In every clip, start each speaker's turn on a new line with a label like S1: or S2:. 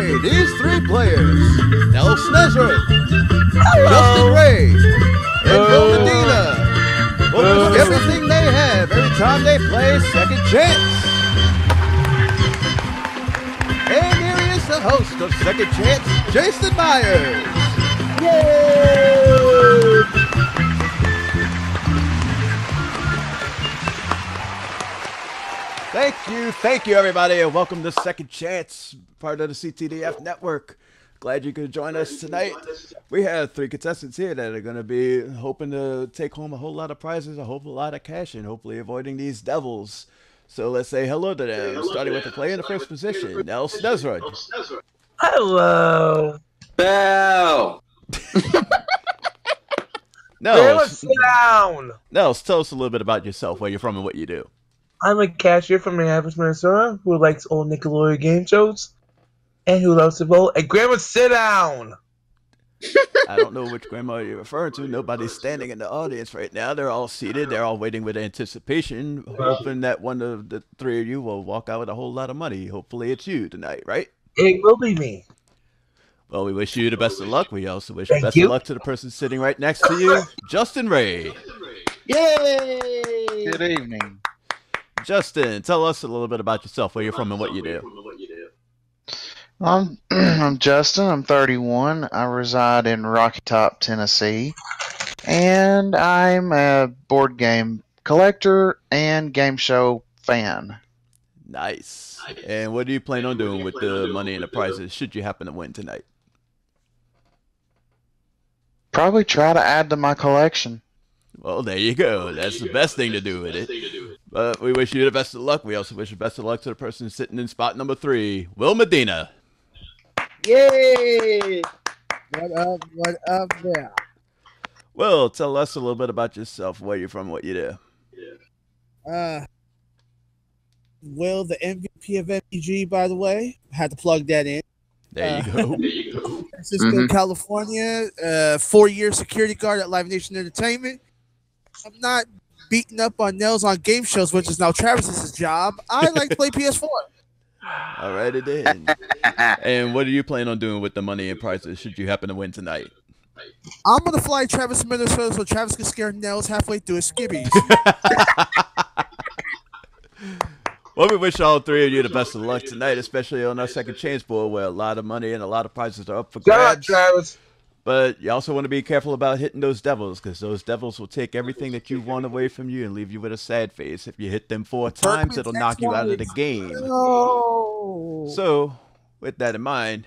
S1: these three players Nels Nesrit, Justin Ray, and Bill Medina will risk everything they have every time they play Second Chance. And here he is, the host of Second Chance, Jason Myers. Yay! Thank you, thank you, everybody, and welcome to Second Chance, part of the CTDF network. Glad you could join us tonight. We have three contestants here that are going to be hoping to take home a whole lot of prizes, a whole lot of cash, and hopefully avoiding these devils. So let's say hello to them, starting with the player in the first position, Nels Nesrud.
S2: Hello.
S3: Bell.
S2: Taylor,
S1: Nels,
S2: down.
S1: Nels, tell us a little bit about yourself, where you're from, and what you do.
S2: I'm a cashier from Minneapolis, Minnesota, who likes old Nickelodeon game shows and who loves to vote. And Grandma, sit down.
S1: I don't know which grandma you're referring to. Nobody's standing in the audience right now. They're all seated. They're all waiting with anticipation, hoping that one of the three of you will walk out with a whole lot of money. Hopefully, it's you tonight, right?
S2: It will be me.
S1: Well, we wish you the best of luck. We also wish
S2: Thank
S1: best
S2: you.
S1: of luck to the person sitting right next to you, Justin Ray.
S4: Yay!
S5: Good evening.
S1: Justin, tell us a little bit about yourself, where you're from, and what you do.
S5: I'm I'm Justin. I'm 31. I reside in Rocky Top, Tennessee, and I'm a board game collector and game show fan.
S1: Nice. And what do you plan on doing with the money and the prizes should you happen to win tonight?
S5: Probably try to add to my collection.
S1: Well, there you go. That's the best thing to do with it. But we wish you the best of luck. We also wish the best of luck to the person sitting in spot number three, Will Medina.
S4: Yay! What up? What up there?
S1: Will, tell us a little bit about yourself, where you're from, what you do.
S4: Uh, Will, the MVP of MVG, by the way, had to plug that in.
S1: There you
S4: Uh,
S1: go.
S4: San Francisco, California, uh, four-year security guard at Live Nation Entertainment. I'm not beating up on Nels on game shows, which is now Travis's job. I like to play PS4.
S1: All right, it is. And what are you planning on doing with the money and prizes should you happen to win tonight?
S4: I'm gonna fly Travis to Minnesota so Travis can scare Nels halfway through his skibbies.
S1: Well, we wish all three of you the best of luck tonight, especially on our second chance board where a lot of money and a lot of prizes are up for
S2: Shut up,
S1: grabs.
S2: Travis.
S1: But you also want to be careful about hitting those devils because those devils will take everything that you want away from you and leave you with a sad face. If you hit them four times, it'll knock you out of the game.
S4: No.
S1: So, with that in mind,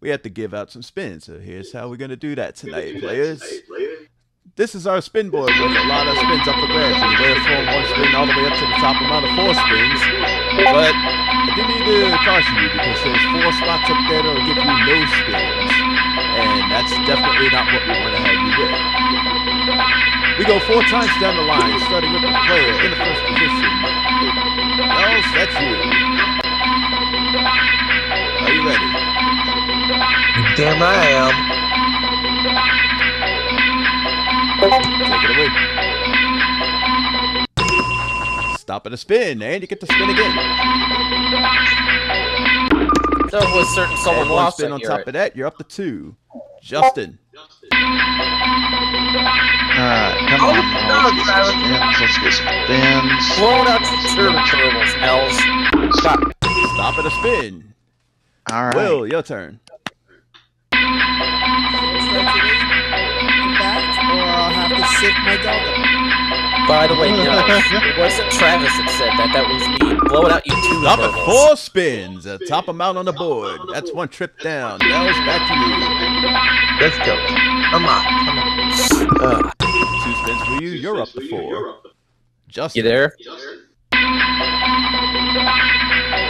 S1: we have to give out some spins. So here's how we're going to do that tonight, players. This is our spin board with a lot of spins up for grabs. You can from one spin all the way up to the top amount of four spins. But I do need to caution you because there's four spots up there that'll give you no spins. And that's definitely not what we want to have you with. We go four times down the line, starting with the player in the first position. Nels, that's you. Are you ready?
S2: Damn, I am.
S1: Take it away. Stop at a spin, and you get to spin again.
S3: So it was certain someone
S1: and one
S3: lost
S1: spin on top
S3: it.
S1: of that, you're up to two. Justin.
S5: Alright, come
S2: Oh,
S5: on.
S2: no,
S5: Let's get
S2: Travis.
S5: some spins. Let's get spins.
S3: Blow it out turtles, Nels.
S5: Stop.
S1: Stop at a spin.
S5: Alright.
S1: Will, your turn.
S4: or I'll have to sit my dog.
S3: By the way, Nels, uh, it wasn't Travis that said that. That was me. Blow it out, you two
S1: Stop at four spins. Top amount on the board. That's one trip down. Nels, back to you.
S2: Let's go. Come on. Come on.
S3: Uh,
S1: Two spins for you. You're up to four. Justin.
S3: you there?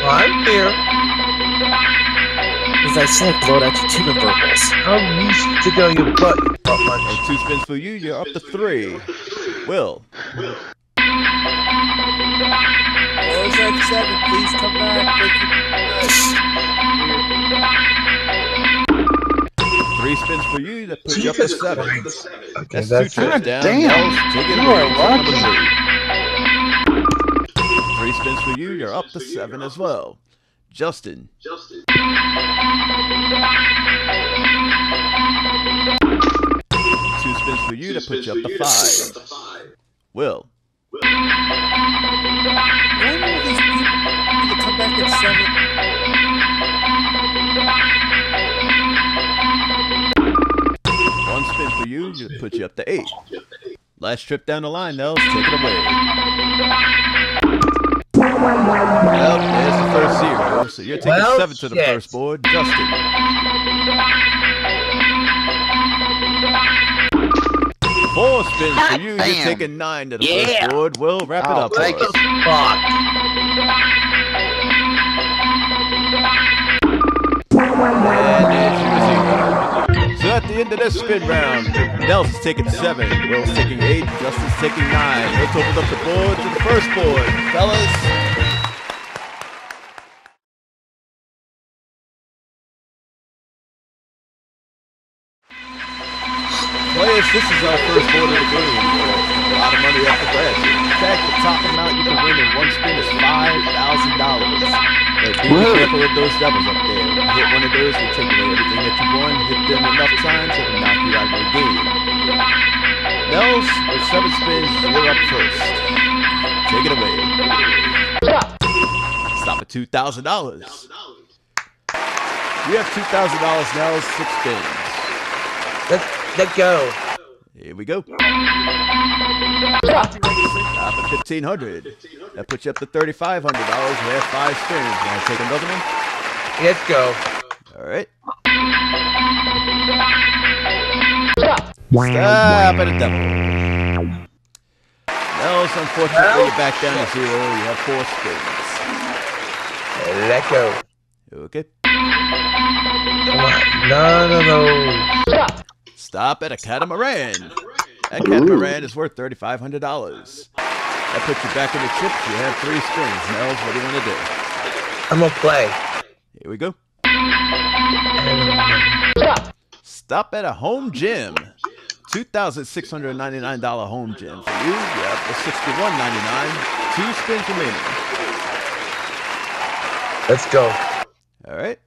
S2: Well, I'm here.
S3: As I said, blow it out, you two verbals.
S2: I'm used to go your butt, you butt munch.
S1: And two spins for you. You're up to three. Will.
S4: Or is that seven? Please come back. Thank.
S1: Three spins for you. That puts you up to seven.
S2: Okay,
S1: that's,
S2: that's
S1: two trips down.
S5: Damn, you are lucky.
S1: three. Three spins for you. You're up to seven as well. Justin.
S6: Justin.
S1: Two spins for you to put you up to five. Will.
S4: When will these people come back at seven?
S1: You to put you up to eight. Last trip down the line, Nels. Take it away. Well, there's the first zero. So you're taking
S2: Well,
S1: seven to the
S2: shit.
S1: first board. Justin. Four spins for you. You're taking nine to the
S3: Yeah.
S1: first board. Will wrap it
S5: Oh,
S1: up. for
S5: thank
S1: us.
S2: Fuck.
S1: And at the end of this spin round, Nelson's taking seven, Will's taking eight, Justin's taking nine. Let's open up the board to the first board, fellas. Players, this is our first board of the game. A lot of money up for grabs. In fact, the top amount you can win in one spin is five thousand dollars. Be careful with those devils up there. Hit one of those, take away everything enough times, it'll knock you out of the game. Nels, with seven spins, you're up first. Take it away. Stop at two thousand dollars. You have two thousand dollars, Nels. Six spins.
S2: Let let go.
S1: Here we go. Stop at fifteen hundred. That puts you up to thirty-five hundred dollars. You have five spins. Want to take another one?
S2: Let's go.
S1: All right. Stop at a devil. Nels, unfortunately, you're back down to zero. You have four spins.
S2: Let go.
S1: Okay.
S2: Come on. None of those.
S1: Stop at a catamaran. That catamaran is worth thirty-five hundred dollars. That puts you back in the chips. You have three spins. Nels, what do you want to do?
S2: I'm gonna play.
S1: Here we go. Stop at a home gym. Two thousand six hundred ninety-nine dollar home gym for you. The sixty-one ninety-nine. Two spins remaining.
S2: Let's go.
S1: All right.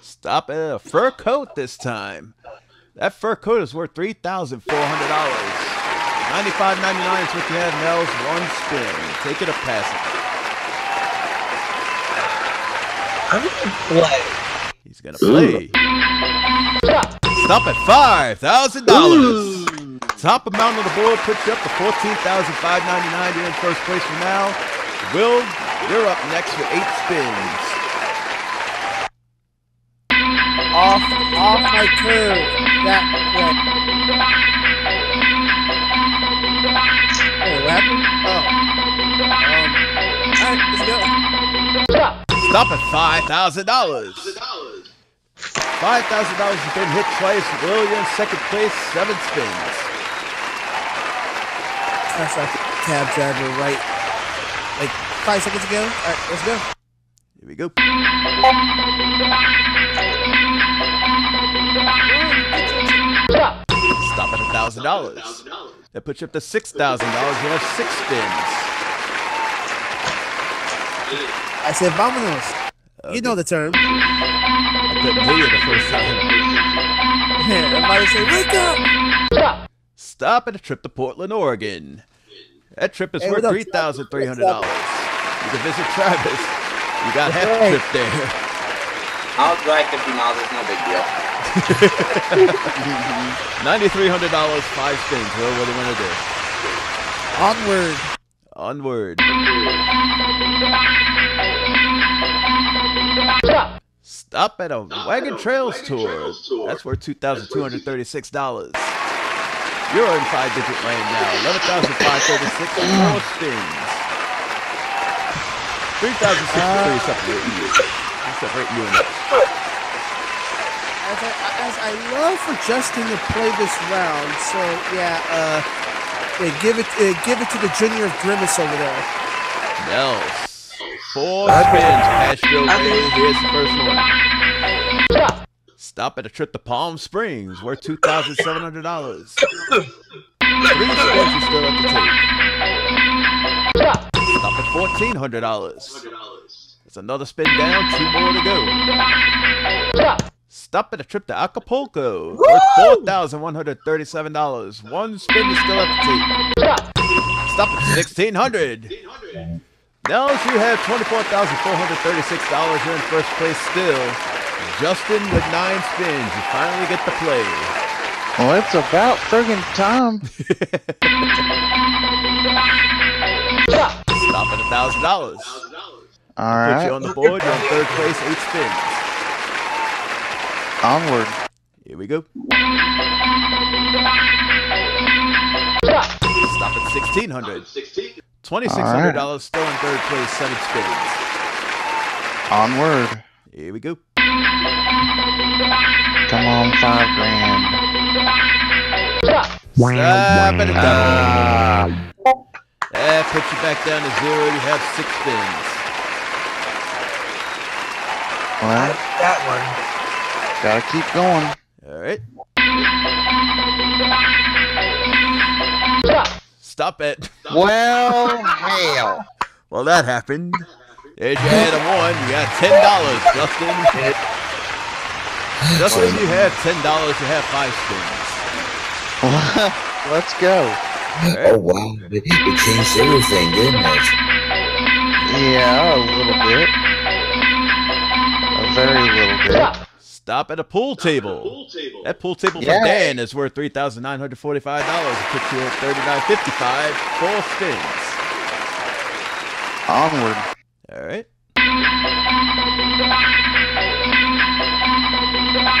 S1: Stop at a fur coat this time. That fur coat is worth three thousand four hundred dollars. Ninety-five ninety-nine is what you have, Nels. One spin. Take it or pass it.
S2: I'm play.
S1: He's gonna play. Stop at five thousand dollars. Top amount on the board puts you up to fourteen thousand five ninety nine. You're in first place for now. Will, you're up next with eight spins.
S4: Off, off my curve. That way. Hey, what happened? Oh. Um. Alright, let's go.
S1: Stop at five thousand dollars. Five thousand dollars has been hit twice. Williams, second place, seven spins.
S4: That's like cab driver, right? Like five seconds ago. Alright, let's go.
S1: Here we go. Stop at a thousand dollars. That puts you up to six thousand dollars. You have six spins.
S4: I said vamonos. You uh, know the term.
S1: I couldn't you the first time.
S4: Everybody say, wake up!
S1: Stop at a trip to Portland, Oregon. That trip is
S4: Hey,
S1: worth three thousand three hundred dollars. You can visit Travis. You got half the trip there.
S3: I'll drive 50 miles. It's no big deal.
S1: Ninety-three hundred dollars, five spins. Well, what do you want to do?
S4: Onward.
S1: Onward. Stop at a Wagon Trails tour. That's worth two thousand two hundred thirty-six dollars. You're in five-digit land now. Eleven thousand five thirty-six. Four spins. Three thousand sixty-three. Separate you. Separate you and.
S4: As I, as I love for Justin to play this round, so yeah, uh, yeah, give it, uh, give it to the junior of Grimace over there.
S1: Nels. Four spins past your. Here's the first one. Stop at a trip to Palm Springs, worth two thousand seven hundred dollars. Three spins you still have to take. Stop at fourteen hundred dollars. That's another spin down. Two more to go. Stop at a trip to Acapulco. Worth four thousand one hundred thirty-seven dollars. One spin is still left to take. Stop at sixteen hundred. Now that you have twenty-four thousand four hundred thirty-six dollars. You're in first place still. Justin with nine spins. You finally get the play.
S5: Well, it's about friggin' time.
S1: Stop at a thousand dollars.
S5: All right.
S1: Put you on the board. You're in third place. Eight spins.
S5: onward.
S1: Here we go. Stop at sixteen hundred. Twenty-six hundred dollars still in third place. Seven spins.
S5: Onward.
S1: Here we go.
S5: Come on, five grand.
S1: Stop at a devil.
S5: Ah,
S1: That puts you back down to zero. You have six spins.
S5: well,
S2: That one.
S5: gotta keep going.
S1: All right. Stop it.
S5: Well, hell.
S1: Well, that happened. There's your head of one. You got ten dollars, Justin. Justin, you have ten dollars. You have five spins.
S5: Let's go.
S6: Oh wow, it, it changed everything, didn't it?
S5: Yeah, a little bit. A very little bit.
S1: Stop at a pool table. That pool table for
S5: Yay.
S1: Dan is worth three thousand nine hundred forty-five dollars. It puts you at thirty-nine fifty-five. Four spins.
S5: Onward.
S1: All right.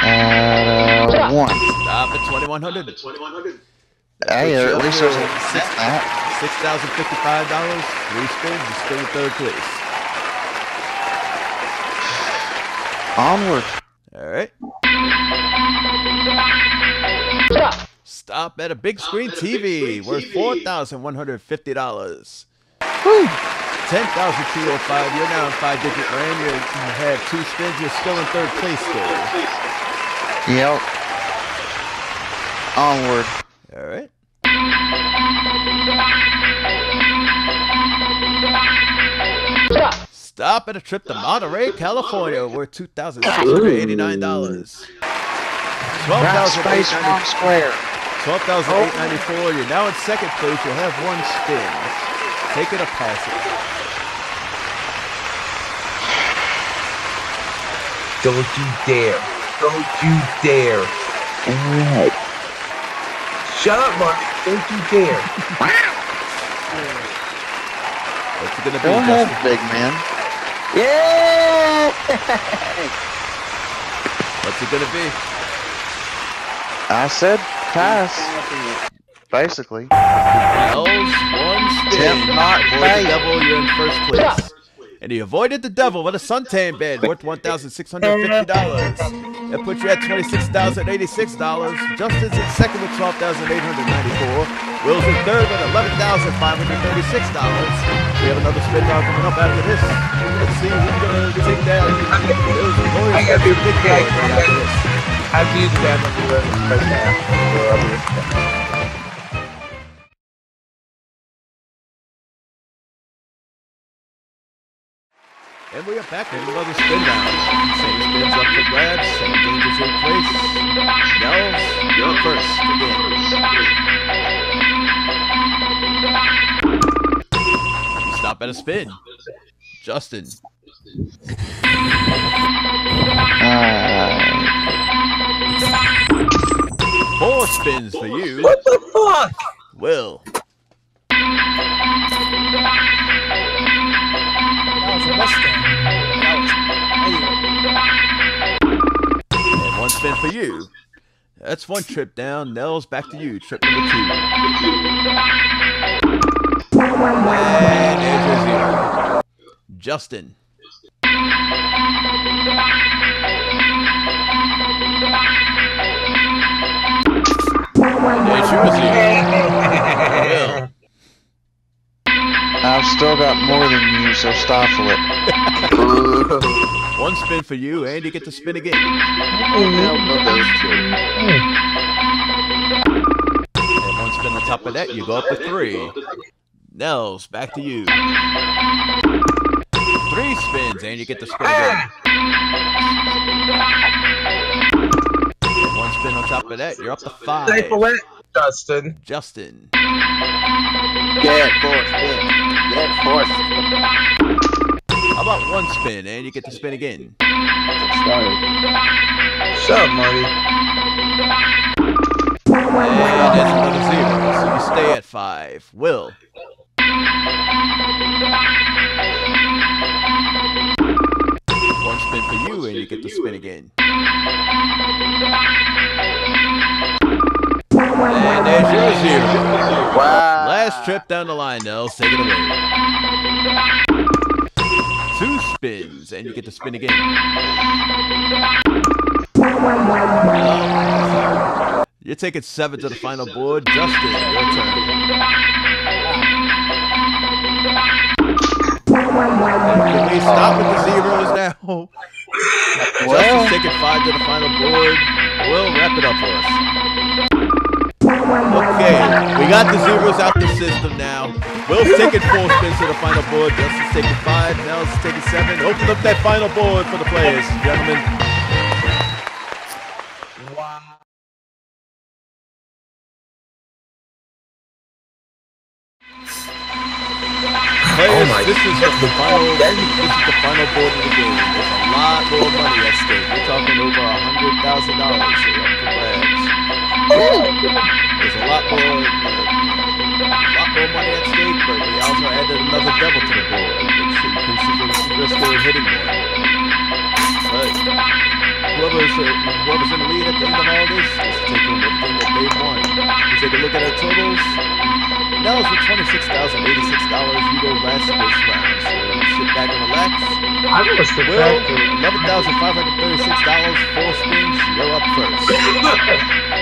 S5: At uh, one.
S1: Stop at twenty-one hundred. At twenty-one hundred.
S5: Hey, at least there's a six.
S1: Six thousand fifty-five dollars. Three spins. You're still in third place.
S5: Onward.
S1: All right. Stop at a big screen TV worth four thousand one hundred fifty dollars. Ten thousand two hundred five. You're now in five digit range. You you have two spins. You're still in third place still.
S5: Yep. Onward.
S1: All right. Stop at a trip to Monterey, California, worth two thousand six hundred eighty-nine dollars. Twelve
S5: Right
S1: thousand eight
S5: space,
S1: ninety.
S5: wrong square.
S1: Twelve thousand eight ninety-four. Oh. You're now in second place. You'll have one spin. Take it or pass it.
S2: Don't you dare. Don't you dare.
S6: Alright.
S2: Shut up, Mark. Don't you dare.
S1: What's it gonna be?
S5: Go ahead, big man.
S3: Yeah!
S1: What's it gonna be?
S5: I said pass. Basically.
S1: L's one spin.
S5: not
S1: avoid the devil, you're in first place. And he avoided the devil with a suntan bed worth $1,650. That puts you at twenty six thousand eighty six dollars. Justin's in second with 12,894. Will's in third with eleven thousand five hundred thirty six dollars. We have another spin round coming up after this. Let's see who's gonna take that. Will's
S2: I gotta be
S1: boy right after this.
S2: I've used that number right now.
S1: And we are back with another spin down. Same spins up for grabs, same dangers in place. Nels, you're first again. You stop at a spin. Justin,
S5: Alright.
S1: four spins for you.
S2: What the fuck?
S1: Will,
S4: That was a Mustang.
S1: One for you. That's one trip down. Nels, back to you. Trip number two. And. Justin.
S5: Still got more than you, so stifle it.
S1: One spin for you, and you get to spin again.
S6: Now for those two.
S1: And one spin on top of that, you go up to three. Nels, back to you. Three spins, and you get the spin again. And one spin on top of that, you're up to five.
S2: Staple it, Justin.
S1: Justin.
S3: Get four spin. Get four.
S1: How about one spin, and you get to spin again?
S3: Started.
S2: Shut up, Marty.
S1: And that's another zero, so you stay at five. Will. One spin for you, and you get to spin again. And there's your zero.
S3: Wow.
S1: Last trip down the line, Nels. Take it away. Two spins, and you get to spin again. You're taking seven to the final board. Justin, your turn. We stop with the zeros now? Justin's taking five to the final board. We'll wrap it up for us. Okay, we got the zeros out the system now. Will's taking four spins to the final board. Justin's taking five. Nels taking seven. Open up that final board for the players, gentlemen. Players, this is the final. This is the final board of the game. There's a lot more money at stake. We're talking over a hundred thousand dollars here for grabs. There's a lot more, uh, a lot more money at stake, but we also added another devil to the board, which increases the risk of hitting more. But whoever's, uh, whoever's in the lead at the end of all this is taking everything that they've won. You take a look at our totals. Nels with twenty-six thousand eighty-six dollars. You go last in this round, so sit back and relax.
S2: Gonna sit
S1: Will,
S2: back
S1: eleven thousand five hundred thirty-six dollars. Four spins. You're up first.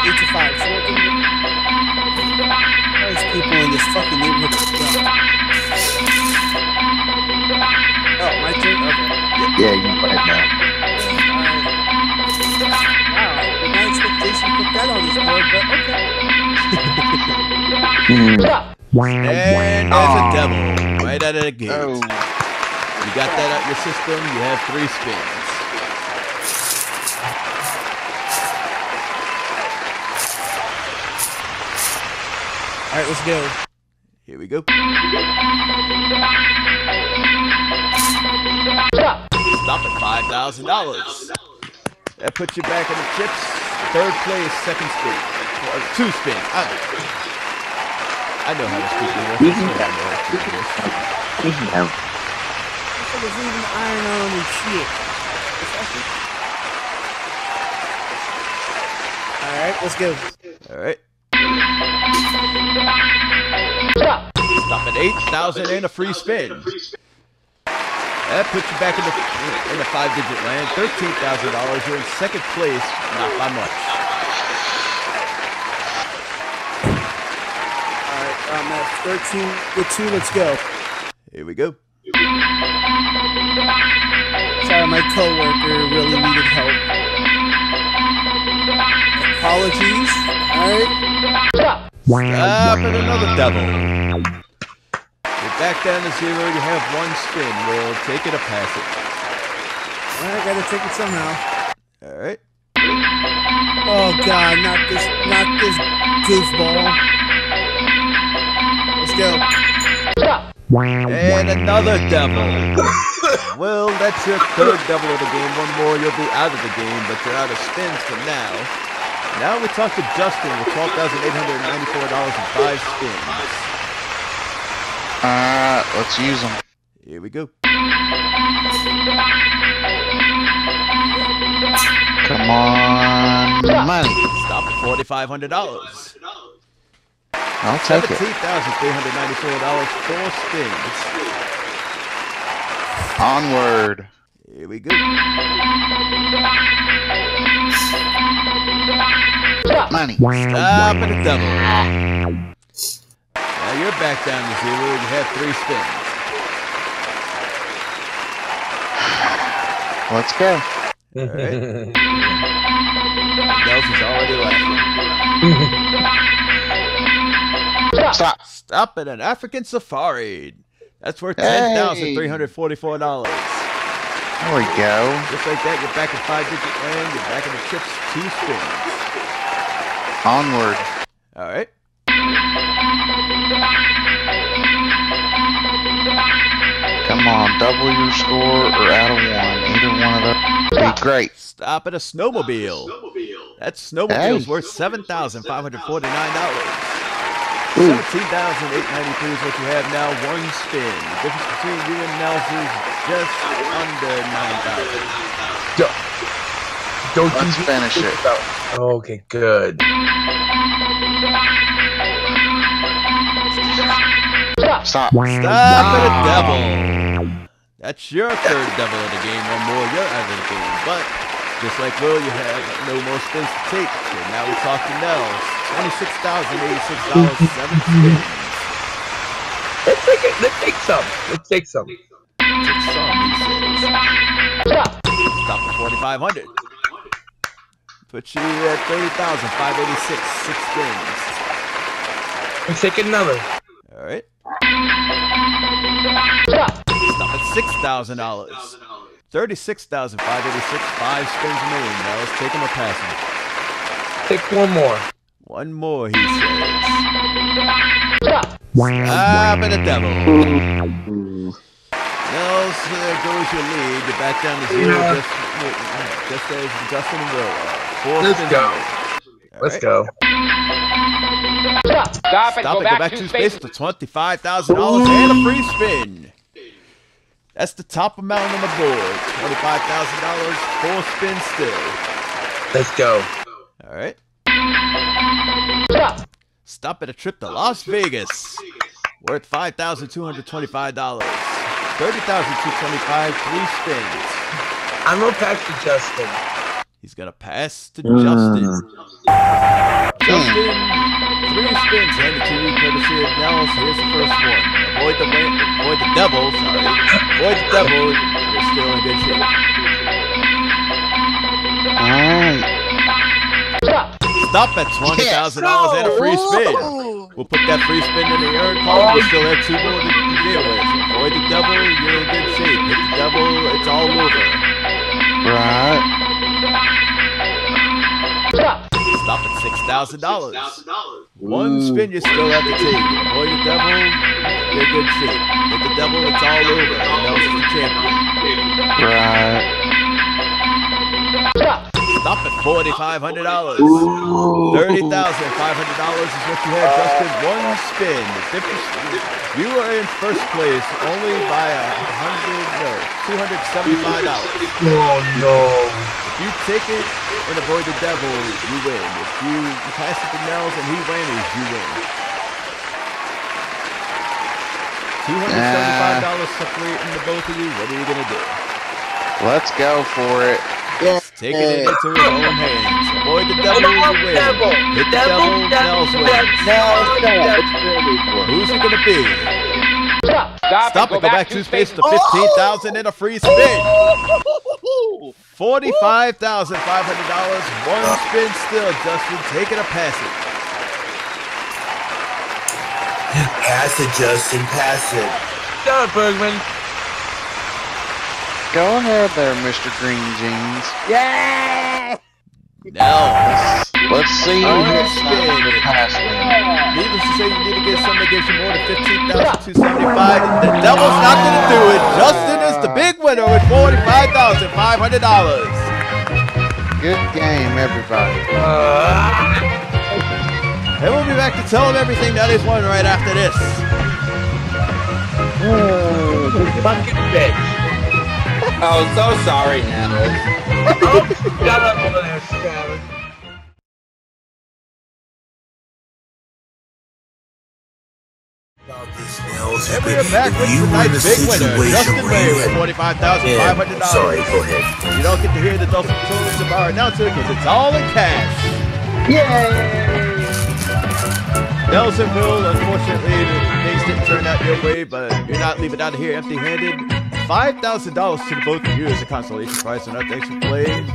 S4: hours at 8 to 5. So I there's people in this fucking neighborhood. as well. Oh, my turn? Okay.
S6: Yeah, you right now.
S4: Wow, did not expectation to put that on this board, but okay.
S1: And there's a devil right out of the gate.
S5: Oh,
S1: You got that out your system. You have three spins.
S4: All right, let's go.
S1: Here we go. Stop at five thousand dollars. That puts you back in the chips. Third place, second spin, or two spins. I, I know how to speak English.
S6: You can
S1: I know how to speak English.
S6: Yeah.
S4: There's even iron on and shit. All right, let's go.
S1: All right. Stop at eight thousand and a free spin. That puts you back in the in the five digit land. Thirteen thousand dollars. You're in second place, not by much.
S4: All right, I'm at 13 with two. Let's go.
S1: Here we go.
S4: Sorry, my coworker really needed help. Apologies. All right.
S1: Stop at another devil. You're back down to zero. You have one spin. We'll take it or pass it.
S4: All right, gotta take it somehow.
S1: All right.
S4: Oh God, not this, not this goofball. Let's go.
S1: And another devil. well, that's your third devil of the game. One more, you'll be out of the game, but you're out of spins for now. Now we talk to Justin with twelve thousand eight hundred ninety-four dollars and five spins.
S5: alright, let's use them.
S1: Here we go.
S5: Come on, money.
S1: Stop at forty-five hundred dollars.
S5: I'll take
S1: Seventeen
S5: it.
S1: thousand three hundred ninety-four dollars. Four spins.
S5: Onward.
S1: Here we go.
S5: Money.
S1: Stop at a devil. Now you're back down to zero. You have three spins.
S5: Let's go.
S1: Alright. Nels already laughing.
S5: Stop.
S1: Stop at an African safari. That's worth
S5: Hey.
S1: ten thousand three hundred forty-four dollars.
S5: There we go.
S1: Just like that, you're back at five digit land. You're back in the chips two spins.
S5: Onward.
S1: All right.
S5: Come on, double your score or out of one. Either one of those would be great.
S1: Stop at a snowmobile. That snowmobile's
S5: Hey.
S1: worth seven thousand five hundred forty-nine dollars. Seventeen thousand eight ninety-three is what you have now. One spin. The difference between you and Nels is just under nine thousand.
S2: Don't
S5: Let's
S2: you
S5: finish it.
S2: Okay, good.
S5: Stop.
S1: Stop at a devil. That's your third devil of the game. One more, you're out of the game. But just like Will, you have no more spins to take. So now we're talking Nels. Twenty-six thousand eighty-six dollars, seven spins.
S2: Let's take it. Let's take some. Let's take some.
S1: Take some, he says. Stop at forty-five hundred. Put you at thirty thousand five eighty-six, six spins.
S2: Let's take another.
S1: All right. Stop at six thousand dollars. Thirty-six thousand five eighty-six. Five spins remaining. Now let's take him a passing.
S2: Take one more.
S1: One more, he says. Ah, but the devil. Nels, there goes your lead. You're back down to zero,
S2: Yeah.
S1: just, just as Justin and Will are. Four
S2: Let's go.
S1: remaining. All
S2: Let's go.
S7: Stop it.
S1: Stop
S7: go
S1: it,
S7: back,
S1: go back
S7: two
S1: two
S7: spaces.
S1: spaces for twenty-five thousand dollars and a free spin. That's the top amount on the board. Twenty-five thousand dollars, four spins still.
S2: Let's go.
S1: All right. Stop Stop at a trip to Las Vegas, worth five thousand two hundred twenty-five dollars. Thirty thousand two twenty-five, three spins.
S2: I'm gonna pass to Justin.
S1: He's gonna pass to Justin. Mm. Justin, three spins handed to you courtesy of Nels. Here's the first one. Avoid the wa- avoid the devil. Sorry, avoid the devil. You're still in good shape.
S5: Alright.
S1: Stop at twenty thousand dollars and a free spin. We'll put that free spin in the earn column. We still have two more thousand dollars. One spin, you still have to take. Avoid the devil, you're good shape. Hit the devil, it's all over. And Nels is the champion.
S5: Right.
S1: Stop at forty-five hundred dollars. Thirty thousand five hundred dollars is what you have, Justin. One spin. You are in first place only by a hundred, no, two hundred seventy-five dollars.
S2: Oh no.
S1: If you take it and avoid the devil, you win. If you pass the to Nels and he wins, you win. Two hundred seventy-five dollars separating the both of you. What are you gonna do?
S5: Let's go for it. Yeah.
S1: Take it into his own hands. Avoid the devil,
S2: Devil,
S1: you win.
S2: devil,
S1: Hit the
S2: devil,
S1: devil,
S2: devil,
S1: Nels wins. Who's it gonna be?
S7: Stop,
S1: Stop
S7: it.
S1: it. Go back two spaces to oh! fifteen thousand and a free spin. Forty-five thousand five hundred dollars. One spin still. Justin, take it or pass it.
S6: Pass it, Justin. Pass it.
S2: Go, Bergman.
S5: Go ahead there, Mr. Green Jeans.
S1: Nels.
S5: Let's see who
S1: Oh,
S5: hits
S1: spin.
S5: the pass win.
S1: Needless to say, you need to get something that gives you more than fifteen thousand two seventy-five. The devil's not gonna do it. Justin is the big winner with forty-five thousand five hundred dollars.
S5: Good game, everybody.
S1: And we'll be back to tell him everything that is won right after this.
S2: Oh, fucking bitch.
S8: Oh, so sorry, Natalie.
S2: Oh, shut up over there, Skyler.
S6: This, Nels.
S1: And we are back with
S6: you were in a
S1: tonight's big winner, Justin
S6: where
S1: Ray with forty-five thousand five hundred
S6: Yeah, sorry,
S1: dollars.
S6: go ahead.
S1: You don't get to hear the dulcet tones of our announcer because it's all in cash. Yay! Nelsonville, unfortunately, things didn't turn out your way, but you're not leaving out of here empty-handed. Five thousand dollars to the both of you as a consolation prize, and our thanks for playing.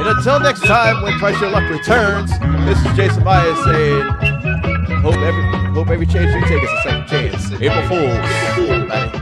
S1: And until next time, when Press Your Luck returns, this is Jason Myers saying, hope every, hope every chance you take is a second chance. April Fools.